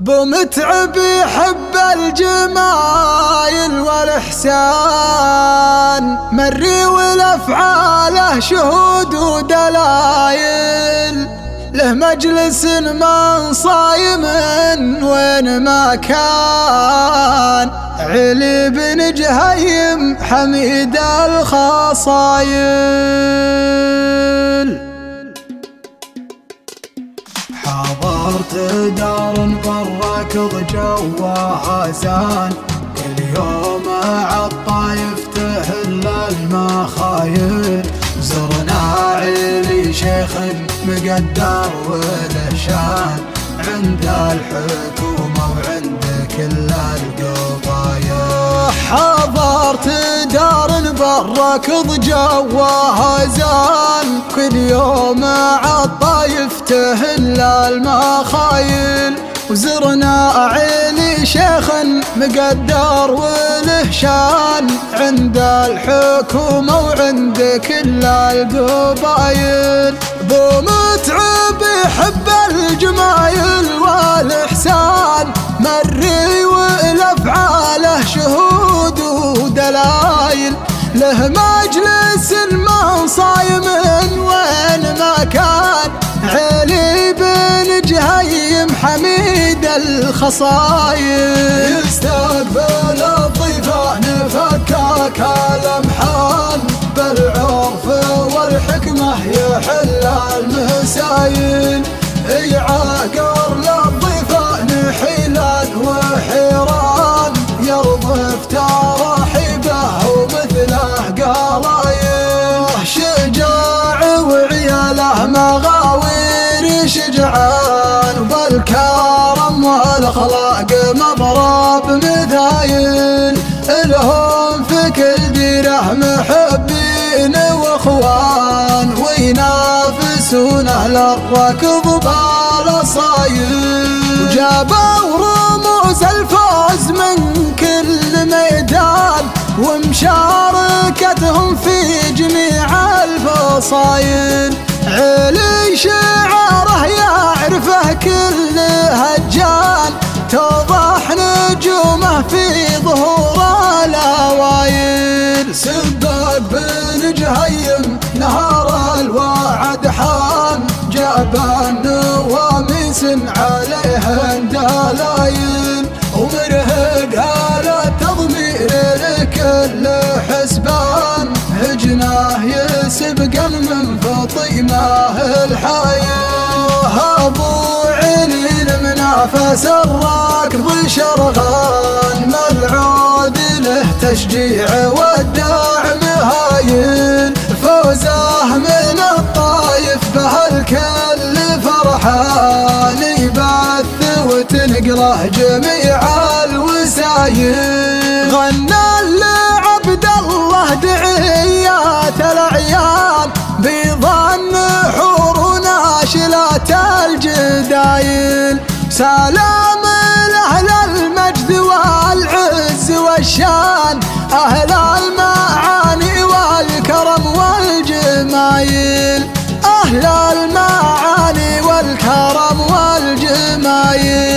بمتعب يحب الجمايل والإحسان مري والأفعاله شهود ودلايل له مجلس من صايم وين ما كان. علي بن جهيم حميد الخصايل. حضرت دار بالركض جواها زان كل يوم عالطايف تهل المخايل زرنا علي شيخ مقدر ولشان. عند الحكومة دار بالركض جواها زان كل يوم عالطايف تهل المخايل. وزرنا عيني شيخ مقدر وله شان عند الحكومة وعند كل القبايل. بو متعب يحب الجمايل والإحسان. مري والأفعاله شهود ودلايل له مجلس صايم وين ما كان. علي بن جهيم حميد الخصايل يستقبل الضيفة نفكاك الأمحان. بالعرف والحكمة يحل المسايل بالكرم والاخلاق مضرب مثايل لهم في كل ديره محبين وإخوان وينافسون أهل الركض بالاصايل جابوا رموز الفوز من كل ميدان ومشاركتهم في جميع الفصايل علي يعرفه كل هجان توضح نجومه في ظهور الاوايل سباق بن جهيم نهار الوعد حان. جاب نواميس عليهن دلايل ومرهق على التضمير لكل حسبان. هجناه يسبق من فطيمه الحياة علي المنافس الراكض شرغان ملعود له تشجيع والدعم هايل فوزه من الطايف به الكل فرحان. يبث وتنقله جميع الوسايل غنى سلام لأهل المجد والعز والشان أهل المعاني والكرم والجمايل أهل المعاني والكرم والجمايل.